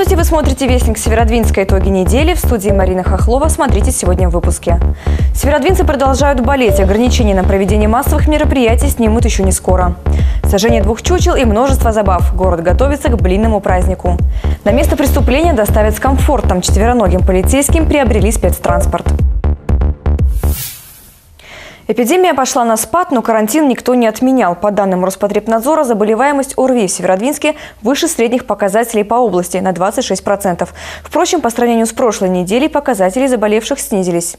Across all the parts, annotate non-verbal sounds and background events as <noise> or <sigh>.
Здравствуйте, вы смотрите «Вестник Северодвинска. Итоги недели». В студии Марина Хохлова. Смотрите сегодня в выпуске. Северодвинцы продолжают болеть. Ограничения на проведение массовых мероприятий снимут еще не скоро. Сожжение двух чучел и множество забав. Город готовится к блинному празднику. На место преступления доставят с комфортом. Четвероногим полицейским приобрели спецтранспорт. Эпидемия пошла на спад, но карантин никто не отменял. По данным Роспотребнадзора, заболеваемость ОРВИ в Северодвинске выше средних показателей по области на 26%. Впрочем, по сравнению с прошлой неделей показатели заболевших снизились.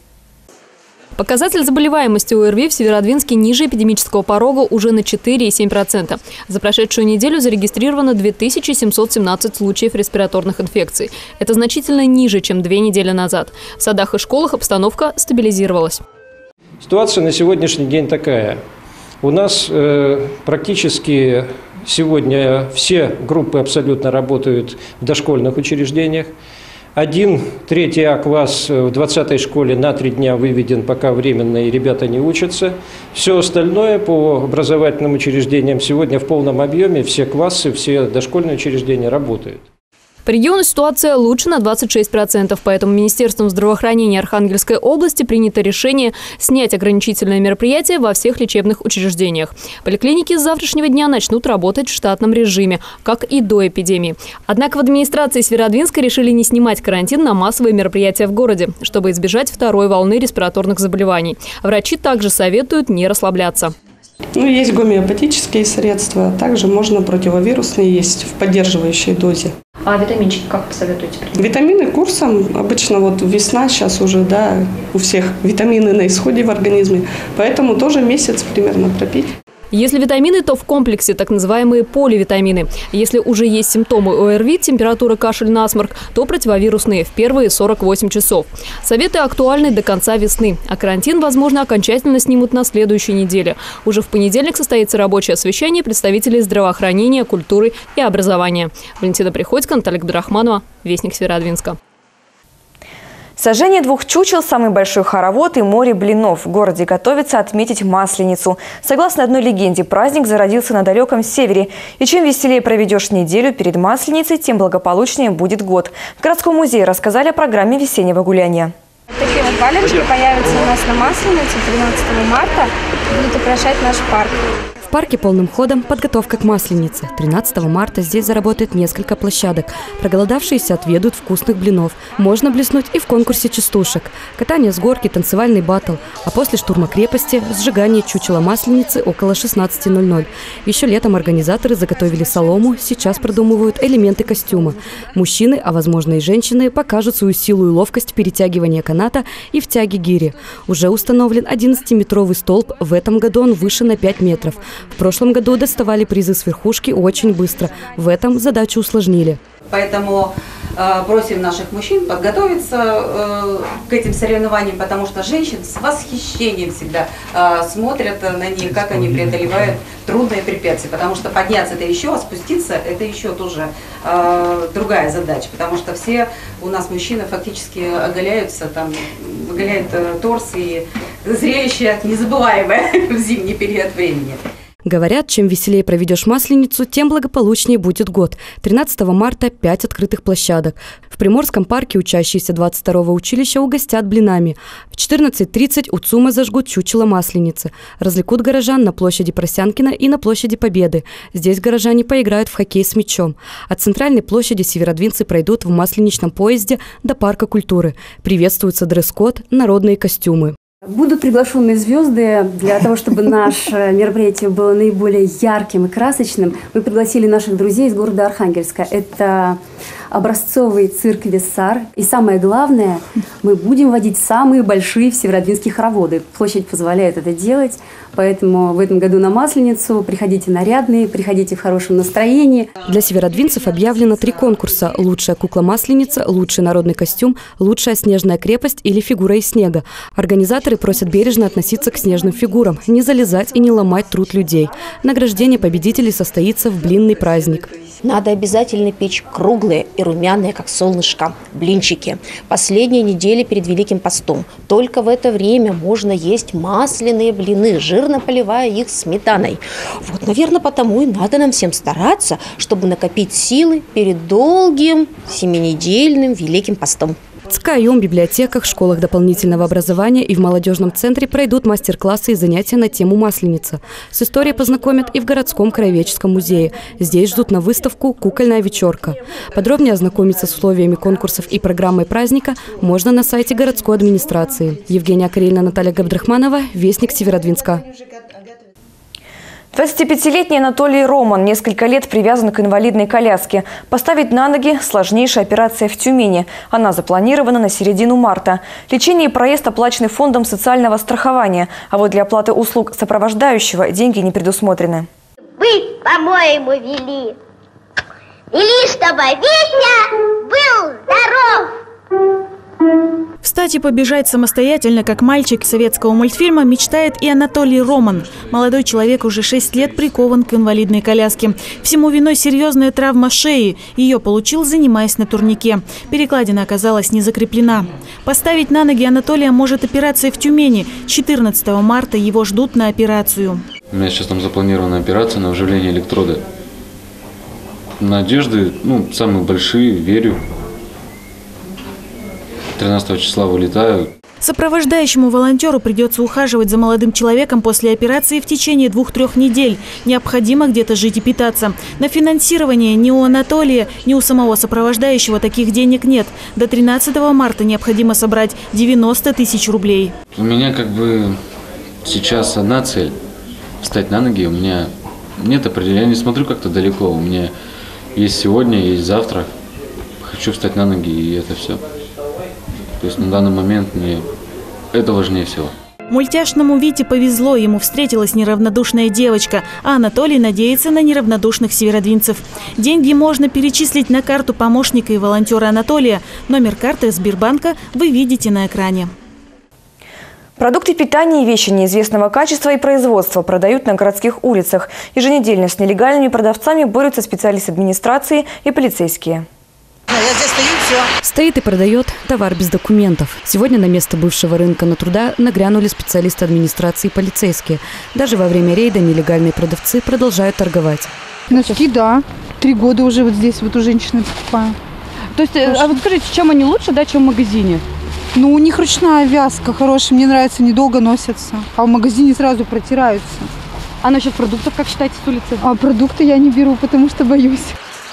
Показатель заболеваемости ОРВИ в Северодвинске ниже эпидемического порога уже на 4,7%. За прошедшую неделю зарегистрировано 2717 случаев респираторных инфекций. Это значительно ниже, чем две недели назад. В садах и школах обстановка стабилизировалась. Ситуация на сегодняшний день такая. У нас э, практически сегодня все группы абсолютно работают в дошкольных учреждениях. Один третий А-класс в 20-й школе на три дня выведен, пока временно, и ребята не учатся. Все остальное по образовательным учреждениям сегодня в полном объеме, все классы, все дошкольные учреждения работают. По региону ситуация лучше на 26%, поэтому Министерством здравоохранения Архангельской области принято решение снять ограничительные мероприятия во всех лечебных учреждениях. Поликлиники с завтрашнего дня начнут работать в штатном режиме, как и до эпидемии. Однако в администрации Северодвинска решили не снимать карантин на массовые мероприятия в городе, чтобы избежать второй волны респираторных заболеваний. Врачи также советуют не расслабляться. Ну, есть гомеопатические средства, также можно противовирусные есть в поддерживающей дозе. А витаминчики как посоветуете? Витамины курсом. Обычно вот весна сейчас уже, да, у всех витамины на исходе в организме. Поэтому тоже месяц примерно пропить. Если витамины, то в комплексе так называемые поливитамины. Если уже есть симптомы ОРВИ, температура, кашель, насморк, то противовирусные в первые 48 часов. Советы актуальны до конца весны, а карантин, возможно, окончательно снимут на следующей неделе. Уже в понедельник состоится рабочее совещание представителей здравоохранения, культуры и образования. Валентина Приходько, Наталья Габдрахманова, Вестник Северодвинска. Сожжение двух чучел – самый большой хоровод и море блинов. В городе готовится отметить Масленицу. Согласно одной легенде, праздник зародился на далеком севере. И чем веселее проведешь неделю перед Масленицей, тем благополучнее будет год. В городском музее рассказали о программе весеннего гуляния. Такие вот валенки появятся у нас на Масленице 13 марта. Будут украшать наш парк парке полным ходом подготовка к Масленице. 13 марта здесь заработает несколько площадок. Проголодавшиеся отведут вкусных блинов. Можно блеснуть и в конкурсе частушек. Катание с горки, танцевальный батл. А после штурма крепости – сжигание чучела Масленицы около 16.00. Еще летом организаторы заготовили солому, сейчас продумывают элементы костюма. Мужчины, а возможно и женщины, покажут свою силу и ловкость перетягивания каната и в тяге гири. Уже установлен 11-метровый столб, в этом году он выше на 5 метров. В прошлом году доставали призы с верхушки очень быстро. В этом задачу усложнили. Поэтому э, просим наших мужчин подготовиться э, к этим соревнованиям, потому что женщины с восхищением всегда э, смотрят на них, как они преодолевают трудные препятствия. Потому что подняться это еще, а спуститься это еще тоже э, другая задача. Потому что все у нас мужчины фактически оголяются, там, оголяют э, торс и зрелище незабываемое <laughs> в зимний период времени. Говорят, чем веселее проведешь Масленицу, тем благополучнее будет год. 13 марта – 5 открытых площадок. В Приморском парке учащиеся 22-го училища угостят блинами. В 14.30 у ЦУМа зажгут чучело Масленицы. Развлекут горожан на площади Просянкина и на площади Победы. Здесь горожане поиграют в хоккей с мячом. От центральной площади северодвинцы пройдут в масленичном поезде до парка культуры. Приветствуются дресс-код, народные костюмы. Будут приглашенные звезды для того, чтобы наше <laughs> мероприятие было наиболее ярким и красочным. Мы пригласили наших друзей из города Архангельска. Это образцовый цирк «Виссар». И самое главное, мы будем водить самые большие в Северодвинские хороводы. Площадь позволяет это делать. Поэтому в этом году на Масленицу приходите нарядные, приходите в хорошем настроении. Для северодвинцев объявлено три конкурса. Лучшая кукла-масленица, лучший народный костюм, лучшая снежная крепость или фигура из снега. Организаторы просят бережно относиться к снежным фигурам, не залезать и не ломать труд людей. Награждение победителей состоится в блинный праздник. Надо обязательно печь круглые и румяные, как солнышко, блинчики. Последние недели перед Великим постом. Только в это время можно есть масляные блины, жирно поливая их сметаной. Вот, наверное, потому и надо нам всем стараться, чтобы накопить силы перед долгим семинедельным Великим постом. В ЦКАИОМ, библиотеках, школах дополнительного образования и в молодежном центре пройдут мастер-классы и занятия на тему «Масленица». С историей познакомят и в городском краеведческом музее. Здесь ждут на выставку «Кукольная вечерка». Подробнее ознакомиться с условиями конкурсов и программой праздника можно на сайте городской администрации. Евгения Карелина, Наталья Габдрахманова, Вестник Северодвинска. 25-летний Анатолий Роман несколько лет привязан к инвалидной коляске. Поставить на ноги – сложнейшая операция в Тюмени. Она запланирована на середину марта. Лечение и проезд оплачены фондом социального страхования. А вот для оплаты услуг сопровождающего деньги не предусмотрены. Вы, по-моему, вели. Вели, чтобы Витя был здоров. Встать и побежать самостоятельно, как мальчик советского мультфильма, мечтает и Анатолий Роман. Молодой человек уже 6 лет прикован к инвалидной коляске. Всему виной серьезная травма шеи. Ее получил, занимаясь на турнике. Перекладина оказалась не закреплена. Поставить на ноги Анатолия может операция в Тюмени. 14 марта его ждут на операцию. У меня сейчас там запланирована операция на вживление электрода. Надежды, ну, самые большие, верю. 13 числа вылетаю. Сопровождающему волонтеру придется ухаживать за молодым человеком после операции в течение двух-трех недель. Необходимо где-то жить и питаться. На финансирование ни у Анатолия, ни у самого сопровождающего таких денег нет. До 13 марта необходимо собрать 90 тысяч рублей. У меня как бы сейчас одна цель – встать на ноги. У меня нет определения, я не смотрю как-то далеко. У меня есть сегодня, есть завтра. Хочу встать на ноги, и это все. То есть на данный момент мне это важнее всего. Мультяшному Вите повезло, ему встретилась неравнодушная девочка, а Анатолий надеется на неравнодушных северодвинцев. Деньги можно перечислить на карту помощника и волонтера Анатолия. Номер карты Сбербанка вы видите на экране. Продукты питания и вещи неизвестного качества и производства продают на городских улицах. Еженедельно с нелегальными продавцами борются специалисты администрации и полицейские. Я здесь стою, все. Стоит и продает товар без документов. Сегодня на место бывшего рынка на труда нагрянули специалисты администрации и полицейские. Даже во время рейда нелегальные продавцы продолжают торговать. Носки, да. Три года уже вот здесь вот у женщины покупаю. То есть, Хорошо. а вот скажите, чем они лучше, да, чем в магазине? Ну, у них ручная вязка хорошая, мне нравится, недолго носятся. А в магазине сразу протираются. А насчет продуктов, как считаете, с улицы? А продукты я не беру, потому что боюсь.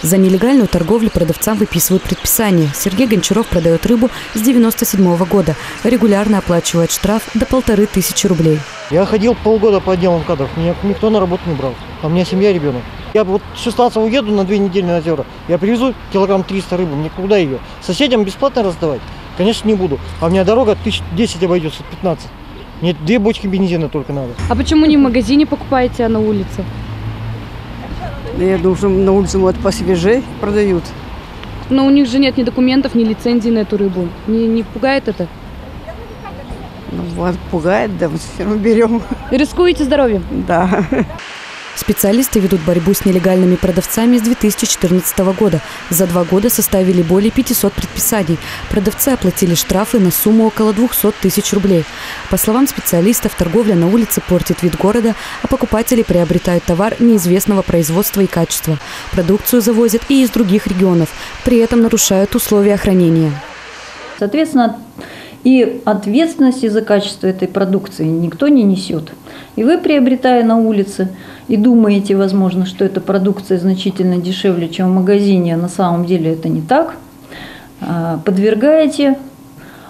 За нелегальную торговлю продавцам выписывают предписание. Сергей Гончаров продает рыбу с 97 -го года. Регулярно оплачивает штраф до полторы тысячи рублей. Я ходил полгода по отделам кадров, меня никто на работу не брал. А у меня семья, ребенок. Я вот 16 уеду на две недели на озера. Я привезу килограмм 300 рыбы. Мне куда ее? Соседям бесплатно раздавать? Конечно, не буду. А у меня дорога 1010 обойдется, 15. Мне две бочки бензина только надо. А почему не в магазине покупаете, а на улице? Я думаю, что на улице вот посвежее продают. Но у них же нет ни документов, ни лицензии на эту рыбу. Не, не пугает это? Ну вот, пугает, да, мы все равно берем. Рискуете здоровьем? Да. Специалисты ведут борьбу с нелегальными продавцами с 2014 года. За два года составили более 500 предписаний. Продавцы оплатили штрафы на сумму около 200 тысяч рублей. По словам специалистов, торговля на улице портит вид города, а покупатели приобретают товар неизвестного производства и качества. Продукцию завозят и из других регионов. При этом нарушают условия хранения. Соответственно, и ответственности за качество этой продукции никто не несет. И вы, приобретая на улице, и думаете, возможно, что эта продукция значительно дешевле, чем в магазине, а на самом деле это не так, а, подвергаете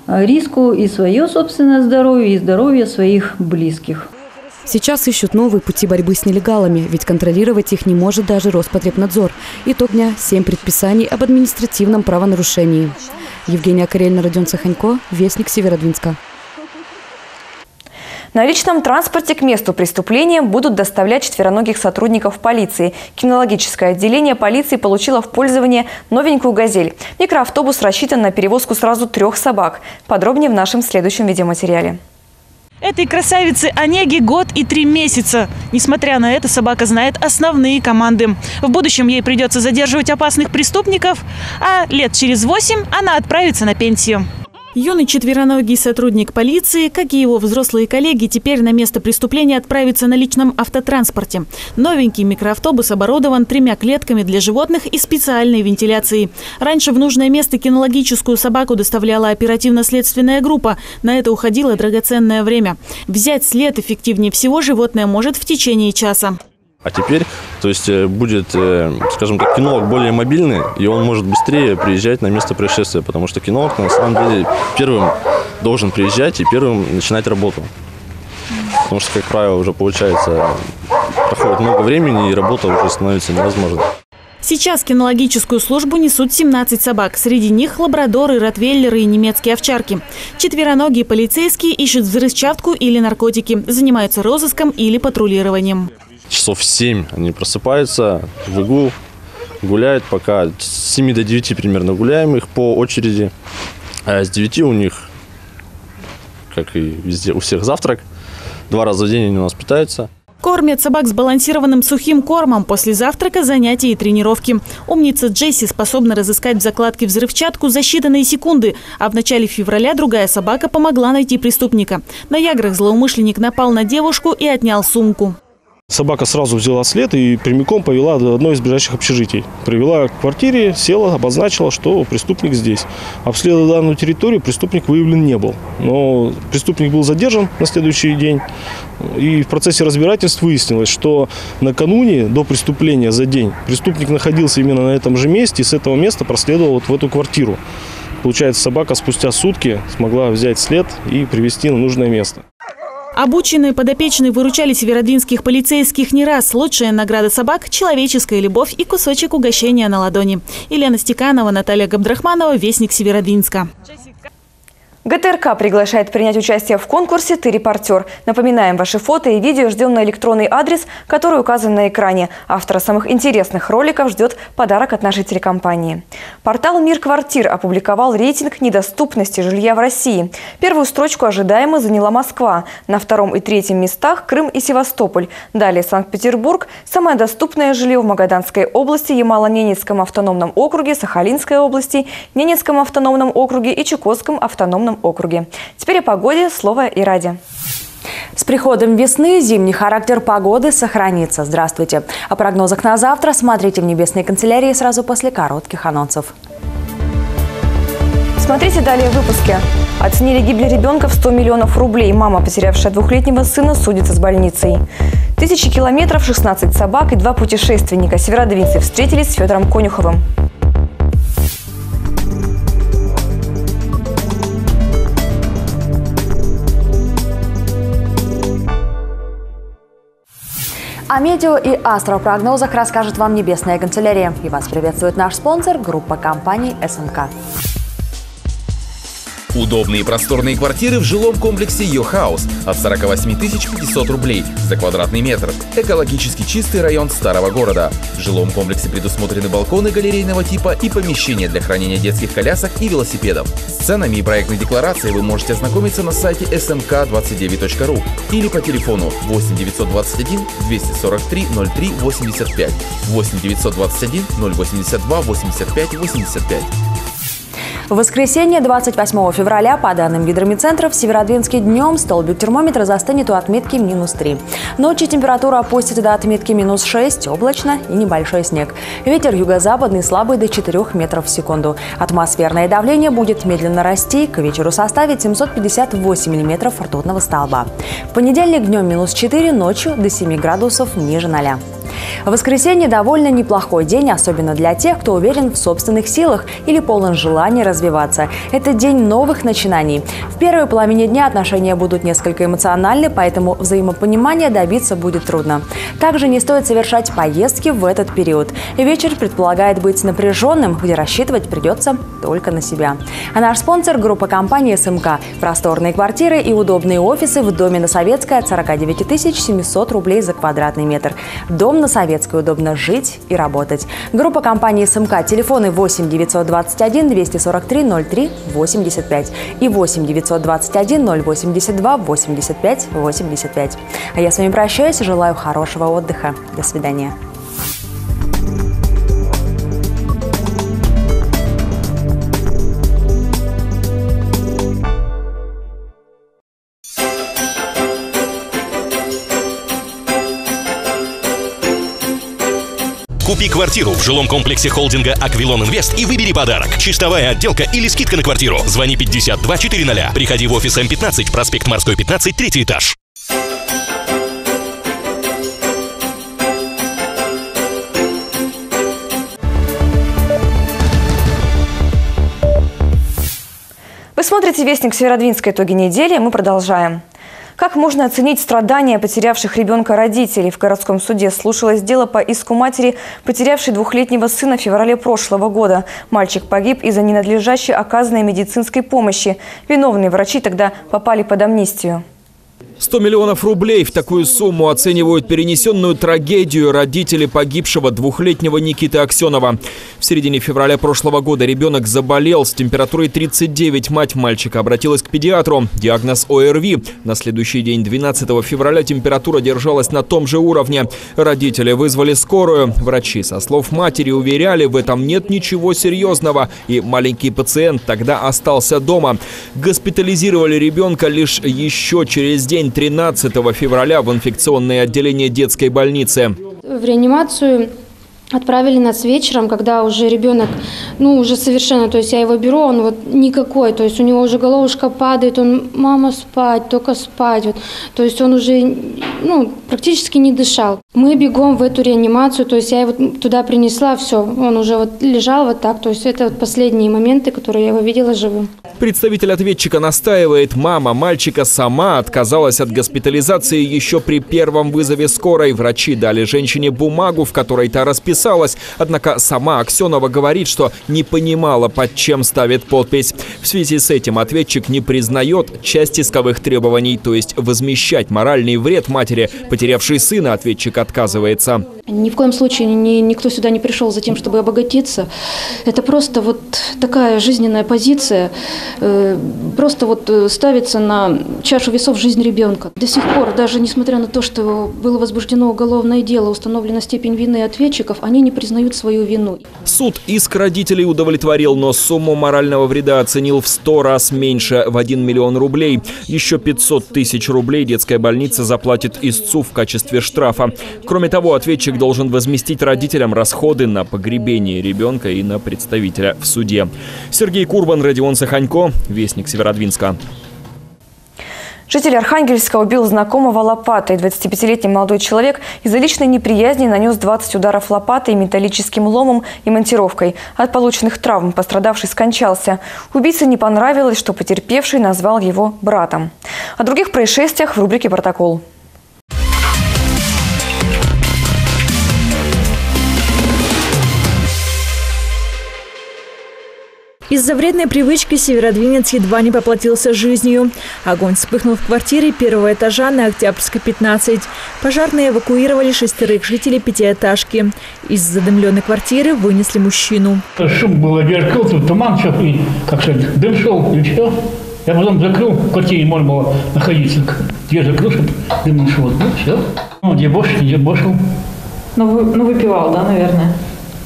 а, риску и свое собственное здоровье, и здоровье своих близких. Сейчас ищут новые пути борьбы с нелегалами, ведь контролировать их не может даже Роспотребнадзор. Итог дня – семь предписаний об административном правонарушении. Евгения Карельна, Родион Саханько, Вестник Северодвинска. На личном транспорте к месту преступления будут доставлять четвероногих сотрудников полиции. Криминологическое отделение полиции получило в пользование новенькую «Газель». Микроавтобус рассчитан на перевозку сразу трех собак. Подробнее в нашем следующем видеоматериале. Этой красавице Онеге год и три месяца. Несмотря на это, собака знает основные команды. В будущем ей придется задерживать опасных преступников, а лет через восемь она отправится на пенсию. Юный четвероногий сотрудник полиции, как и его взрослые коллеги, теперь на место преступления отправится на личном автотранспорте. Новенький микроавтобус оборудован тремя клетками для животных и специальной вентиляцией. Раньше в нужное место кинологическую собаку доставляла оперативно-следственная группа. На это уходило драгоценное время. Взять след эффективнее всего животное может в течение часа. А теперь, то есть э, будет, э, скажем так, кинолог более мобильный, и он может быстрее приезжать на место происшествия, потому что кинолог на самом деле первым должен приезжать и первым начинать работу. Потому что, как правило, уже получается, проходит много времени, и работа уже становится невозможной. Сейчас кинологическую службу несут 17 собак. Среди них лабрадоры, ротвейлеры и немецкие овчарки. Четвероногие полицейские ищут взрывчатку или наркотики, занимаются розыском или патрулированием часов в 7 они просыпаются, в игру, гуляют пока. С 7 до 9 примерно гуляем их по очереди. А с 9 у них, как и везде, у всех завтрак. Два раза в день они у нас питаются. Кормят собак сбалансированным сухим кормом после завтрака, занятий и тренировки. Умница Джесси способна разыскать в закладке взрывчатку за считанные секунды, а в начале февраля другая собака помогла найти преступника. На яграх злоумышленник напал на девушку и отнял сумку. Собака сразу взяла след и прямиком повела до одной из ближайших общежитий. Привела к квартире, села, обозначила, что преступник здесь. Обследуя данную территорию, преступник выявлен не был. Но преступник был задержан на следующий день. И в процессе разбирательств выяснилось, что накануне до преступления за день преступник находился именно на этом же месте и с этого места проследовал вот в эту квартиру. Получается, собака спустя сутки смогла взять след и привести на нужное место. Обученные подопечные выручали северодвинских полицейских не раз. Лучшая награда собак – человеческая любовь и кусочек угощения на ладони. Елена Стеканова, Наталья Габдрахманова, Вестник Северодвинска. ГТРК приглашает принять участие в конкурсе «Ты репортер». Напоминаем, ваши фото и видео ждем на электронный адрес, который указан на экране. Автора самых интересных роликов ждет подарок от нашей телекомпании. Портал «Мир квартир» опубликовал рейтинг недоступности жилья в России. Первую строчку ожидаемо заняла Москва. На втором и третьем местах Крым и Севастополь. Далее Санкт-Петербург. Самое доступное жилье в Магаданской области, Ямало-Ненецком автономном округе, Сахалинской области, Ненецком автономном округе и Чукотском автономном округе. Теперь о погоде слово и ради. С приходом весны зимний характер погоды сохранится. Здравствуйте. О прогнозах на завтра смотрите в Небесной канцелярии сразу после коротких анонсов. Смотрите далее в выпуске. Оценили гибель ребенка в 100 миллионов рублей. Мама, потерявшая двухлетнего сына, судится с больницей. Тысячи километров, 16 собак и два путешественника. Северодвинцы встретились с Федором Конюховым. О метео и астропрогнозах расскажет вам Небесная канцелярия. И вас приветствует наш спонсор – группа компаний СМК. Удобные и просторные квартиры в жилом комплексе Your от 48 500 рублей за квадратный метр. Экологически чистый район старого города. В жилом комплексе предусмотрены балконы галерейного типа и помещения для хранения детских колясок и велосипедов. С ценами и проектной декларацией вы можете ознакомиться на сайте smk29.ru или по телефону 8 921 243 03 85 8 921 082 85 85. В воскресенье 28 февраля, по данным гидромедцентра, в Северодвинске днем столбик термометра застынет у отметки минус 3. Ночью температура опустится до отметки минус 6, облачно и небольшой снег. Ветер юго-западный слабый до 4 метров в секунду. Атмосферное давление будет медленно расти, к вечеру составит 758 миллиметров ртутного столба. В понедельник днем минус 4, ночью до 7 градусов ниже 0. Воскресенье довольно неплохой день, особенно для тех, кто уверен в собственных силах или полон желания развиваться. Это день новых начинаний. В первой половине дня отношения будут несколько эмоциональны, поэтому взаимопонимания добиться будет трудно. Также не стоит совершать поездки в этот период. Вечер предполагает быть напряженным, где рассчитывать придется только на себя. А наш спонсор – группа компании СМК. Просторные квартиры и удобные офисы в доме на Советской от 49 700 рублей за квадратный метр. Дом на Советской удобно жить и работать. Группа компании СМК. Телефоны 8 921 243 03 85 и 8 921 082 85 85. А я с вами прощаюсь и желаю хорошего отдыха. До свидания. Купи квартиру в жилом комплексе холдинга «Аквилон Инвест» и выбери подарок. Чистовая отделка или скидка на квартиру. Звони 5240. Приходи в офис М15, проспект Морской, 15, третий этаж. Вы смотрите «Вестник Северодвинской. Итоги недели». Мы продолжаем. Как можно оценить страдания потерявших ребенка родителей? В городском суде слушалось дело по иску матери, потерявшей двухлетнего сына в феврале прошлого года. Мальчик погиб из-за ненадлежащей оказанной медицинской помощи. Виновные врачи тогда попали под амнистию. 100 миллионов рублей в такую сумму оценивают перенесенную трагедию родителей погибшего двухлетнего Никиты Аксенова. В середине февраля прошлого года ребенок заболел с температурой 39. Мать мальчика обратилась к педиатру. Диагноз ОРВИ. На следующий день, 12 февраля, температура держалась на том же уровне. Родители вызвали скорую. Врачи, со слов матери, уверяли, в этом нет ничего серьезного. И маленький пациент тогда остался дома. Госпитализировали ребенка лишь еще через день 13 февраля в инфекционное отделение детской больницы. В реанимацию отправили нас вечером, когда уже ребенок, ну, уже совершенно, то есть я его беру, он вот никакой, то есть у него уже головушка падает, он, мама, спать, только спать, вот, то есть он уже, ну, практически не дышал. Мы бегом в эту реанимацию, то есть я его туда принесла, все, он уже вот лежал вот так, то есть это вот последние моменты, которые я его видела живым. Представитель ответчика настаивает, мама мальчика сама отказалась от госпитализации еще при первом вызове скорой. Врачи дали женщине бумагу, в которой та расписалась. Однако сама Аксенова говорит, что не понимала, под чем ставит подпись. В связи с этим ответчик не признает часть исковых требований, то есть возмещать моральный вред матери, потерявшей сына, ответчик отказывается. Ни в коем случае ни, никто сюда не пришел за тем, чтобы обогатиться. Это просто вот такая жизненная позиция, э, просто вот э, ставится на чашу весов жизнь ребенка. До сих пор, даже несмотря на то, что было возбуждено уголовное дело, установлена степень вины ответчиков, они не признают свою вину. Суд иск родителей удовлетворил, но сумму морального вреда оценил в 100 раз меньше, в 1 миллион рублей. Еще 500 тысяч рублей детская больница заплатит истцу в качестве штрафа. Кроме того, ответчик должен возместить родителям расходы на погребение ребенка и на представителя в суде. Сергей Курбан, Родион Саханько, Вестник Северодвинска. Житель Архангельска убил знакомого лопатой. 25-летний молодой человек из-за личной неприязни нанес 20 ударов лопатой, металлическим ломом и монтировкой. От полученных травм пострадавший скончался. Убийце не понравилось, что потерпевший назвал его братом. О других происшествиях в рубрике «Протокол». Из-за вредной привычки северодвинец едва не поплатился жизнью. Огонь вспыхнул в квартире первого этажа на Октябрьской, 15. Пожарные эвакуировали шестерых жителей пятиэтажки. Из задымленной квартиры вынесли мужчину. Шум был, я открыл, тут туман, все, и, как сказать, дым шел, и все. Я потом закрыл, в квартире можно было находиться. Дверь закрыл, чтобы дым не шел. Ну, все. Ну, дебошил, дебошил. Ну, вы, ну, выпивал, да, наверное?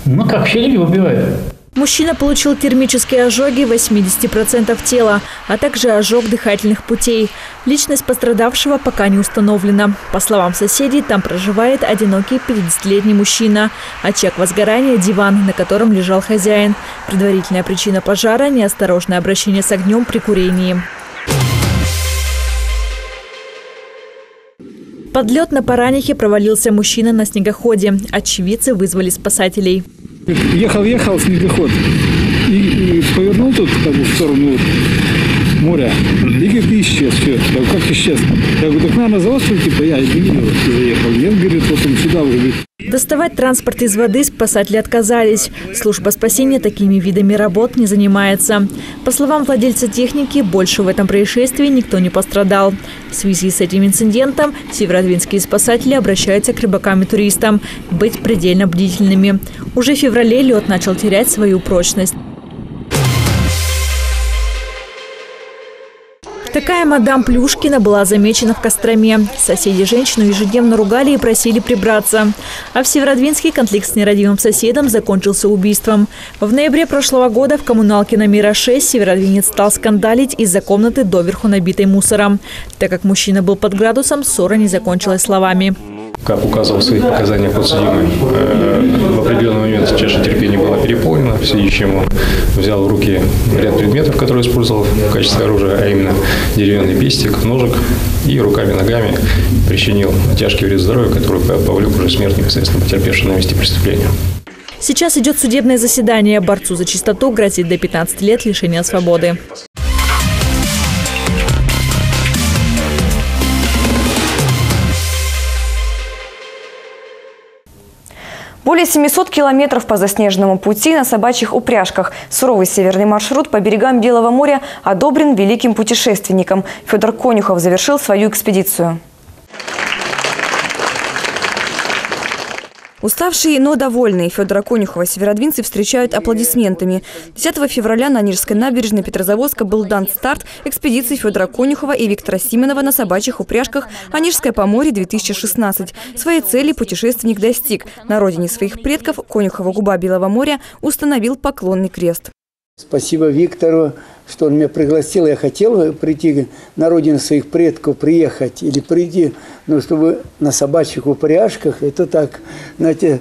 Ну, как все люди выпивают. Мужчина получил термические ожоги 80% тела, а также ожог дыхательных путей. Личность пострадавшего пока не установлена. По словам соседей, там проживает одинокий 50-летний мужчина. Очаг возгорания – диван, на котором лежал хозяин. Предварительная причина пожара – неосторожное обращение с огнем при курении. Под на Паранихе провалился мужчина на снегоходе. Очевидцы вызвали спасателей. Ехал-ехал снегоход. И, и повернул тут как бы, в сторону моря говорит, исчез. Все. Говорю, как исчез? Я говорю, так наверное, за остров, типа, я не видел, заехал. Нет, говорит, потом сюда уже. Доставать транспорт из воды спасатели отказались. Служба спасения такими видами работ не занимается. По словам владельца техники, больше в этом происшествии никто не пострадал. В связи с этим инцидентом северодвинские спасатели обращаются к рыбакам и туристам быть предельно бдительными. Уже в феврале лед начал терять свою прочность. Такая мадам Плюшкина была замечена в Костроме. Соседи женщину ежедневно ругали и просили прибраться. А в Северодвинске конфликт с нерадивым соседом закончился убийством. В ноябре прошлого года в коммуналке номера 6 северодвинец стал скандалить из-за комнаты доверху набитой мусором. Так как мужчина был под градусом, ссора не закончилась словами. Как указывал в своих показаниях подсудимый, э, в определенный момент чаша терпения была переполнена, в связи с чем он взял в руки ряд предметов, которые использовал в качестве оружия, а именно деревянный пестик, ножик, и руками-ногами причинил тяжкий вред здоровью, который повлек уже смерть непосредственно потерпевшего на месте преступления. Сейчас идет судебное заседание. Борцу за чистоту грозит до 15 лет лишения свободы. Более 700 километров по заснеженному пути на собачьих упряжках. Суровый северный маршрут по берегам Белого моря одобрен великим путешественником. Федор Конюхов завершил свою экспедицию. Уставшие, но довольные Федора Конюхова северодвинцы встречают аплодисментами. 10 февраля на Нижской набережной Петрозаводска был дан старт экспедиции Федора Конюхова и Виктора Сименова на собачьих упряжках «Онежское поморье-2016». Своей цели путешественник достиг. На родине своих предков Конюхова губа Белого моря установил поклонный крест. Спасибо Виктору, что он меня пригласил. Я хотел прийти на родину своих предков, приехать или прийти, но чтобы на собачьих упряжках, это так, знаете,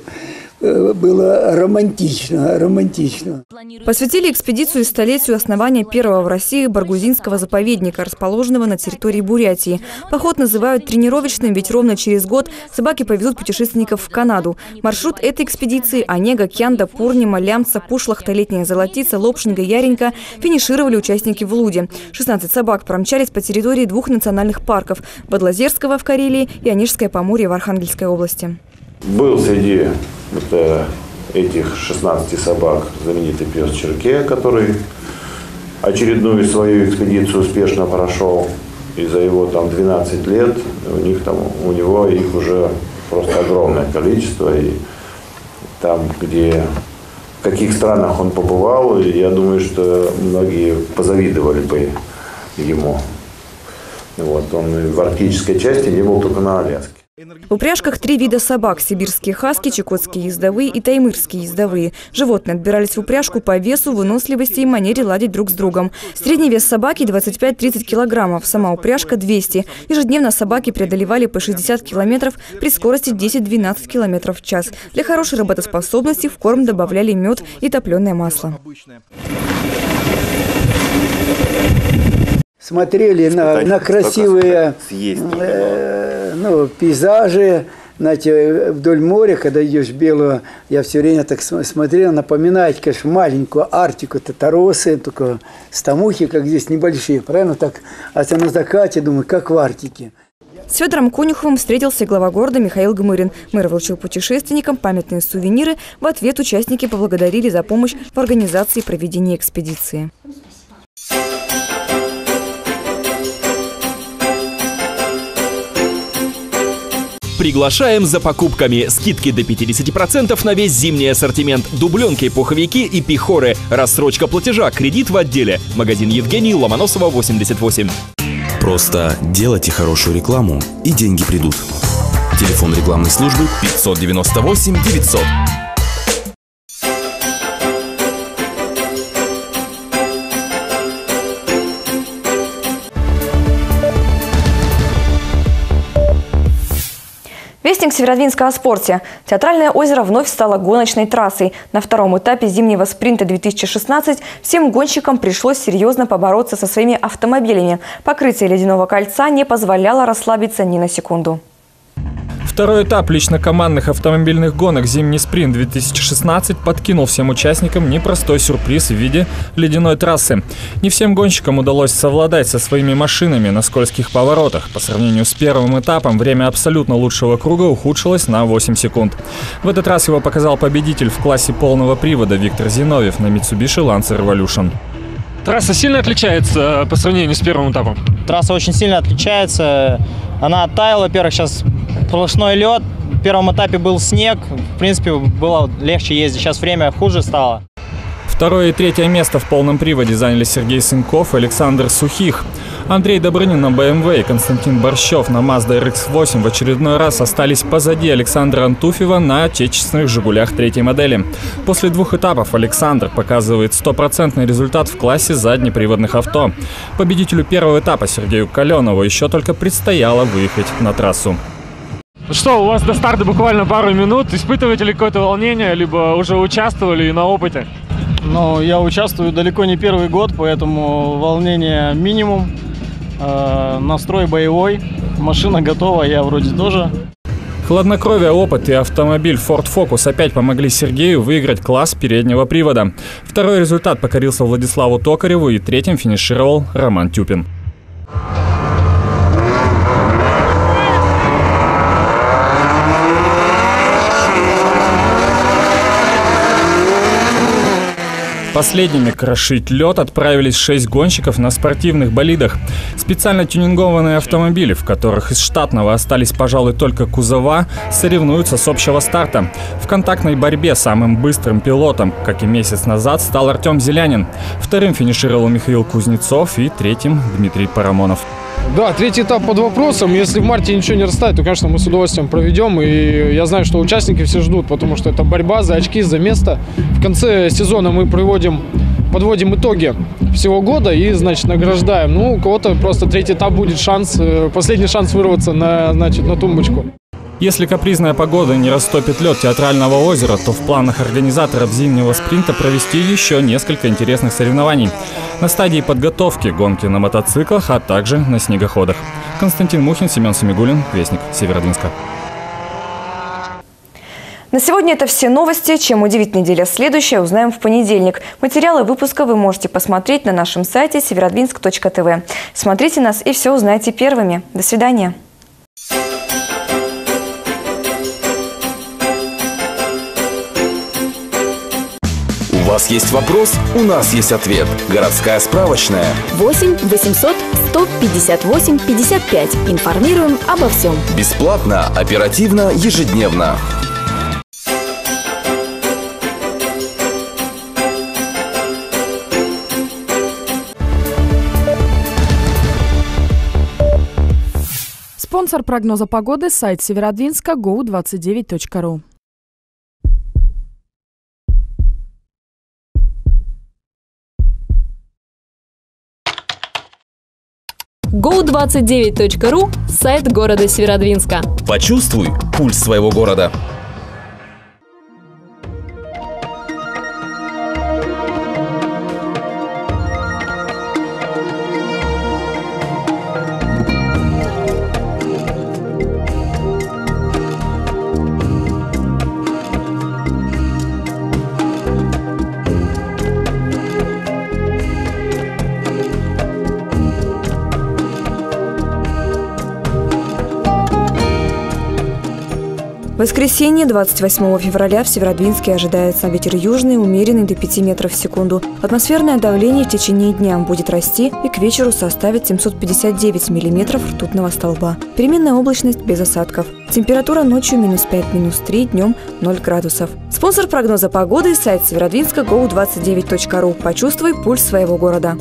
было романтично, романтично. Посвятили экспедицию столетию основания первого в России Баргузинского заповедника, расположенного на территории Бурятии. Поход называют тренировочным, ведь ровно через год собаки повезут путешественников в Канаду. Маршрут этой экспедиции – Онега, Кянда, Пурнима, Лямца, Пушлахта, Летняя Золотица, Лопшинга, Яренька – финишировали участники в Луде. 16 собак промчались по территории двух национальных парков – Бадлазерского в Карелии и Онежское Поморье в Архангельской области. Был среди вот, этих 16 собак знаменитый пес Черке, который очередную свою экспедицию успешно прошел. И за его там 12 лет у них там у него их уже просто огромное количество. И там, где в каких странах он побывал, я думаю, что многие позавидовали бы ему. Вот, он в арктической части не был только на Аляске. В упряжках три вида собак – сибирские хаски, чукотские ездовые и таймырские ездовые. Животные отбирались в упряжку по весу, выносливости и манере ладить друг с другом. Средний вес собаки – 25-30 килограммов, сама упряжка – 200. Ежедневно собаки преодолевали по 60 километров при скорости 10-12 километров в час. Для хорошей работоспособности в корм добавляли мед и топленое масло смотрели на, на красивые э, ну, пейзажи, знаете, вдоль моря, когда идешь белого, я все время так смотрел, напоминает, конечно, маленькую Арктику, татаросы, только стамухи, как здесь, небольшие, правильно? Так, а на закате, думаю, как в Арктике. С Федором Конюховым встретился глава города Михаил Гмырин. Мэр вручил путешественникам памятные сувениры. В ответ участники поблагодарили за помощь в организации проведения экспедиции. Приглашаем за покупками. Скидки до 50% на весь зимний ассортимент. Дубленки, пуховики и пихоры. Рассрочка платежа. Кредит в отделе. Магазин Евгений Ломоносова, 88. Просто делайте хорошую рекламу, и деньги придут. Телефон рекламной службы 598 900. Вестник Северодвинска о спорте. Театральное озеро вновь стало гоночной трассой. На втором этапе зимнего спринта 2016 всем гонщикам пришлось серьезно побороться со своими автомобилями. Покрытие ледяного кольца не позволяло расслабиться ни на секунду. Второй этап лично командных автомобильных гонок «Зимний спринт-2016» подкинул всем участникам непростой сюрприз в виде ледяной трассы. Не всем гонщикам удалось совладать со своими машинами на скользких поворотах. По сравнению с первым этапом время абсолютно лучшего круга ухудшилось на 8 секунд. В этот раз его показал победитель в классе полного привода Виктор Зиновьев на Mitsubishi Lancer Revolution. Трасса сильно отличается э, по сравнению с первым этапом? Трасса очень сильно отличается. Она оттаяла, во-первых, сейчас сплошной лед. В первом этапе был снег. В принципе, было легче ездить. Сейчас время хуже стало. Второе и третье место в полном приводе заняли Сергей Сынков и Александр Сухих. Андрей Добрынин на BMW и Константин Борщев на Mazda RX-8 в очередной раз остались позади Александра Антуфьева на отечественных «Жигулях» третьей модели. После двух этапов Александр показывает стопроцентный результат в классе заднеприводных авто. Победителю первого этапа Сергею Каленову еще только предстояло выехать на трассу. Что, у вас до старта буквально пару минут. Испытываете ли какое-то волнение, либо уже участвовали и на опыте? Ну, я участвую далеко не первый год, поэтому волнение минимум. Э, настрой боевой, машина готова, я вроде тоже. Хладнокровие, опыт и автомобиль Ford Focus опять помогли Сергею выиграть класс переднего привода. Второй результат покорился Владиславу Токареву и третьим финишировал Роман Тюпин. Последними крошить лед отправились шесть гонщиков на спортивных болидах. Специально тюнингованные автомобили, в которых из штатного остались, пожалуй, только кузова, соревнуются с общего старта. В контактной борьбе самым быстрым пилотом, как и месяц назад, стал Артем Зелянин. Вторым финишировал Михаил Кузнецов и третьим Дмитрий Парамонов. Да, третий этап под вопросом. Если в марте ничего не растает, то, конечно, мы с удовольствием проведем. И я знаю, что участники все ждут, потому что это борьба за очки, за место. В конце сезона мы проводим, подводим итоги всего года и, значит, награждаем. Ну, у кого-то просто третий этап будет шанс, э, последний шанс вырваться на, значит, на тумбочку. Если капризная погода не растопит лед театрального озера, то в планах организаторов зимнего спринта провести еще несколько интересных соревнований. На стадии подготовки гонки на мотоциклах, а также на снегоходах. Константин Мухин, Семен Семигулин, Вестник Северодвинска. На сегодня это все новости. Чем удивит неделя следующая, узнаем в понедельник. Материалы выпуска вы можете посмотреть на нашем сайте северодвинск.тв. Смотрите нас и все узнаете первыми. До свидания. Вас есть вопрос? У нас есть ответ. Городская справочная. 8 800 158 55. Информируем обо всем. Бесплатно, оперативно, ежедневно. Спонсор прогноза погоды – сайт Северодвинска go29.ru. go29.ru – сайт города Северодвинска. Почувствуй пульс своего города. Воскресенье, 28 февраля в Северодвинске ожидается ветер южный, умеренный до 5 метров в секунду. Атмосферное давление в течение дня будет расти и к вечеру составит 759 миллиметров ртутного столба. Переменная облачность без осадков. Температура ночью минус 5, минус 3, днем 0 градусов. Спонсор прогноза погоды – сайт Северодвинска go29.ru. Почувствуй пульс своего города.